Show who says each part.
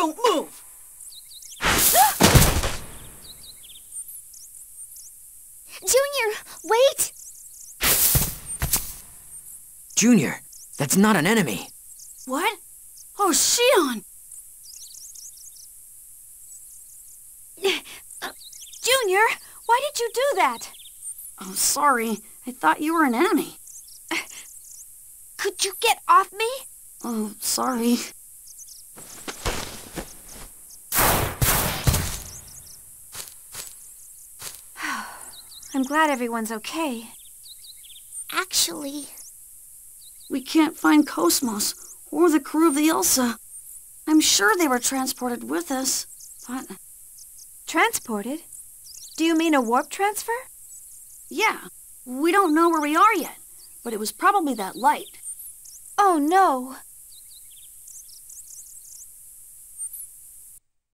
Speaker 1: Don't move!
Speaker 2: Junior, wait!
Speaker 3: Junior, that's not an enemy.
Speaker 1: What? Oh, Shion!
Speaker 2: Junior, why did you do that?
Speaker 1: Oh, sorry. I thought you were an enemy.
Speaker 2: Could you get off me?
Speaker 1: Oh, sorry.
Speaker 2: I'm glad everyone's okay.
Speaker 4: Actually,
Speaker 1: We can't find KOS-MOS or the crew of the Elsa. I'm sure they were transported with us, but
Speaker 2: Transported? Do you mean a warp transfer?
Speaker 1: yeah, we don't know where we are yet. But it was probably that light.
Speaker 2: Oh no.